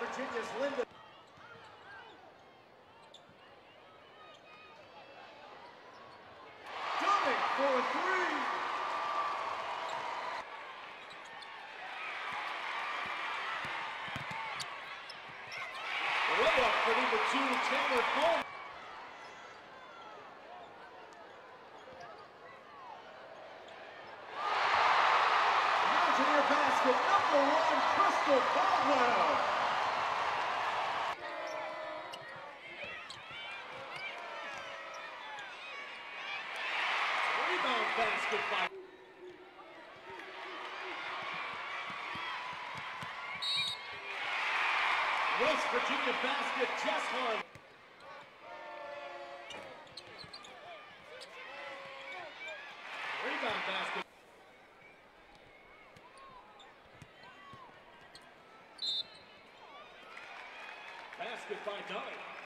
Virginia's Linda. For three. Layup for number two, Chandler Coleman. Basket, number one, Christal Caldwell. Rebound basket by West Virginia basket, Jess Hunt. Rebound basket. basket by nine.